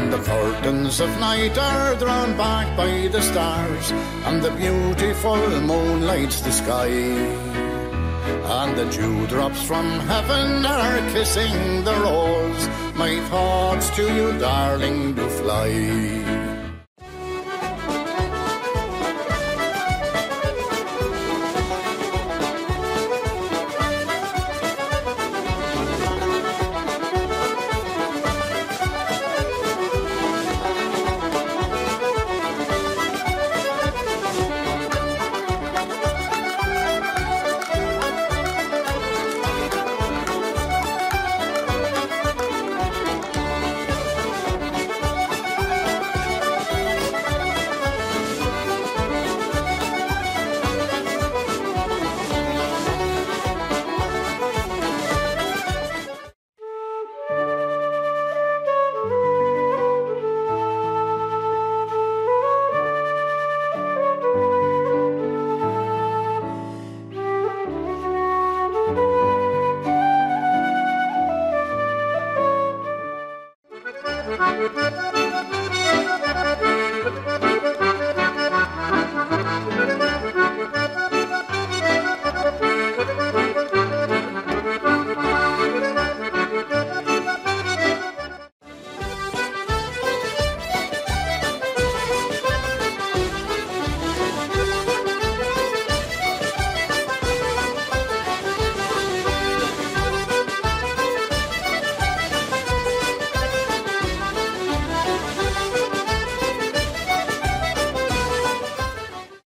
And the curtains of night are drawn back by the stars, and the beautiful moon lights the sky. And the dewdrops from heaven are kissing the rose. My thoughts to you, darling, do fly.